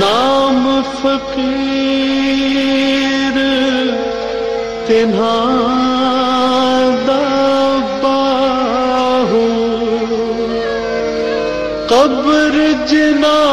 نام فقیر تنہا دبا قبر جنا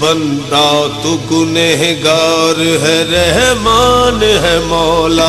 بندہ تو گنہگار ہے رحمان ہے مولا۔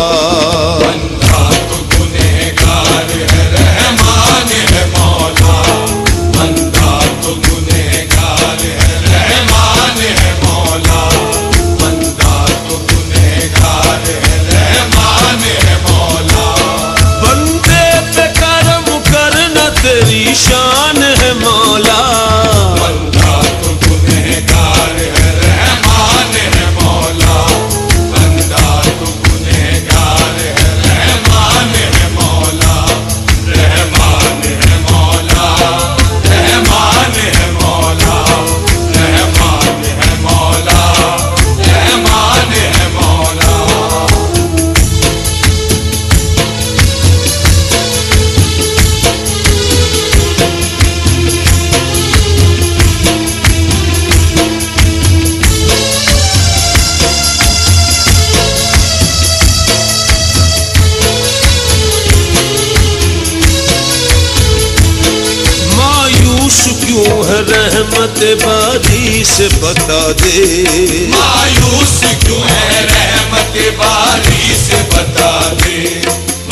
کیوں ہے رحمت باری سے بتا دے۔ مایوس کیوں ہے رحمت باری سے بتا دے۔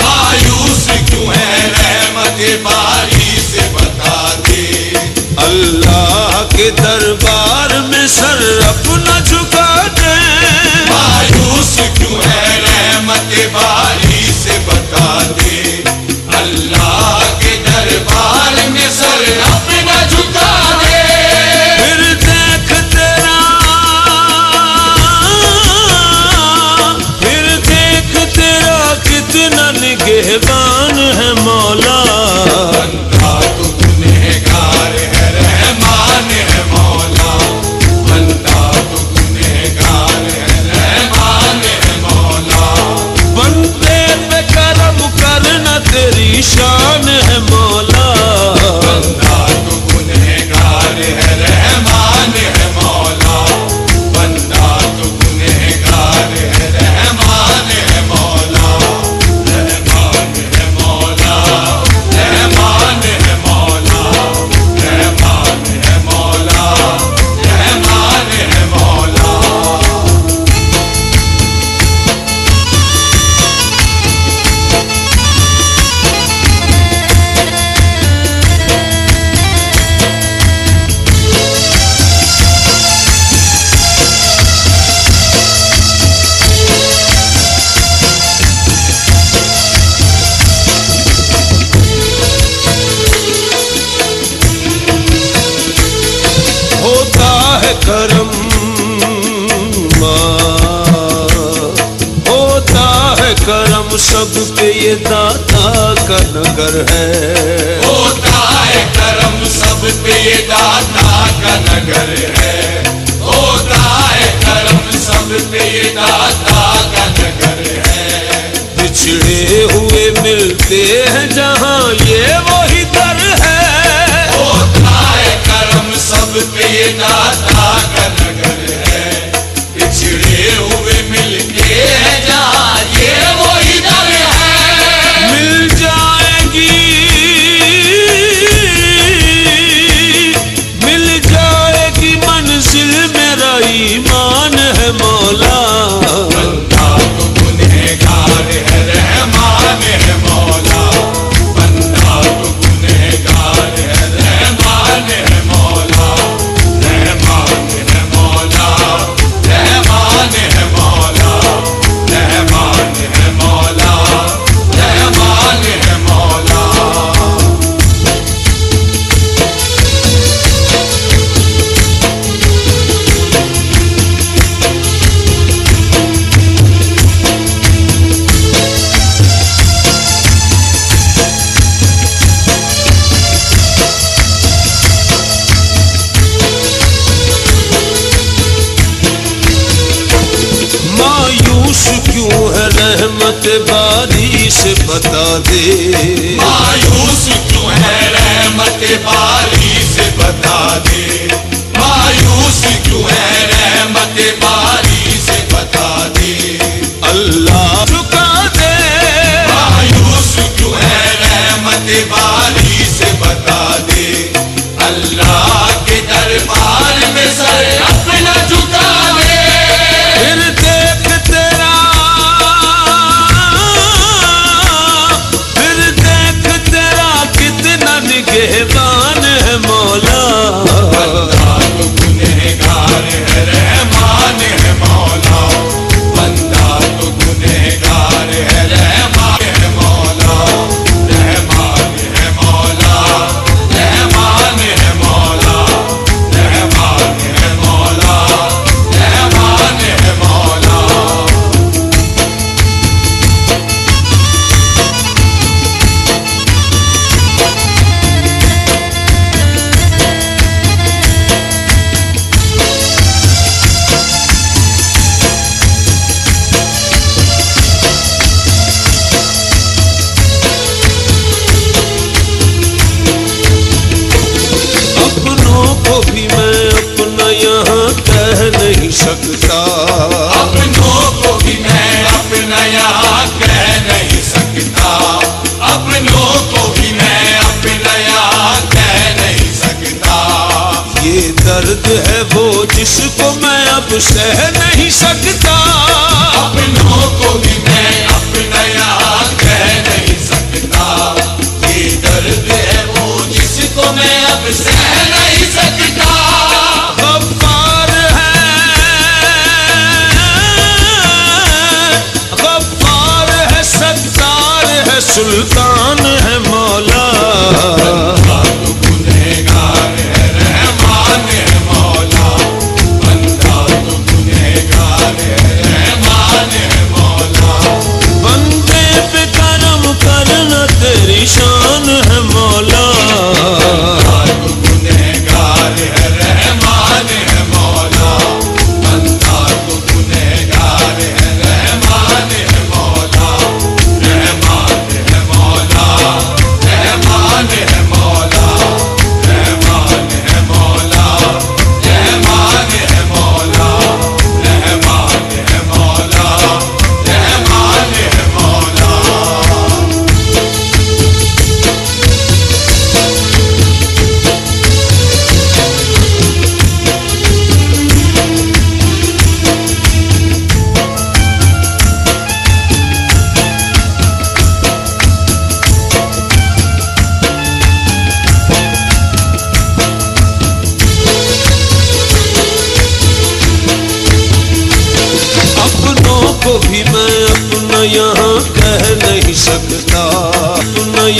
مایوس کیوں ہے رحمت باری سے بتا دے۔ اللہ کے دربار سب پہ یہ داتا کا نگر ہے۔ ہوتا ہے کرم سب پہ یہ داتا کا نگر ہے۔ ہوتا ہے کرم سب پہ یہ داتا کا نگر ہے۔ بچھڑے ہوئے ملتے ہیں جہاں یہ وہی در ہے۔ ہوتا ہے کرم سب پہ یہ داتا کا نگر ہے۔ بتا دے۔ درد ہے وہ جس کو میں اب سہ نہیں سکتا۔ اپنوں کو بھی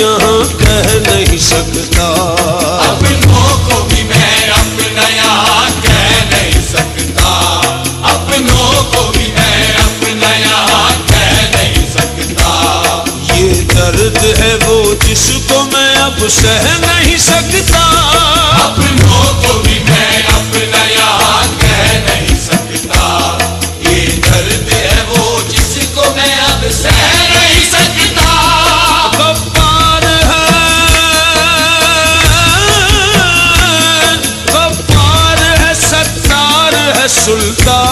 یہاں کہہ نہیں سکتا۔ اپنوں کو بھی میں کہہ نہیں سکتا۔ اپنوں کو بھی میں کہہ نہیں سکتا۔ یہ درد ہے وہ کو میں اب سہ نہیں سکتا۔ sultán.